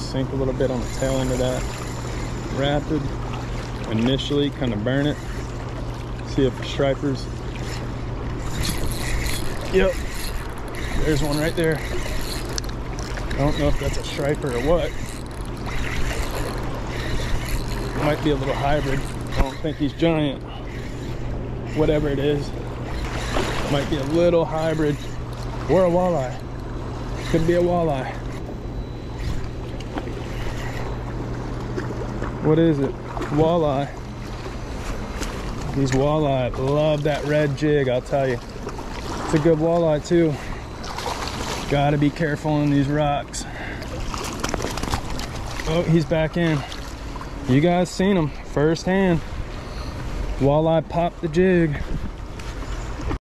sink a little bit on the tail end of that rapid. Initially, kind of burn it. See if the stripers. Yep, there's one right there. I don't know if that's a striper or what. Might be a little hybrid. I don't think he's giant. Whatever it is. Might be a little hybrid. Or a walleye. Could be a walleye. What is it? Walleye. These walleye love that red jig, I'll tell you. It's a good walleye too. Gotta be careful on these rocks. Oh, he's back in. You guys seen him firsthand. Walleye popped the jig.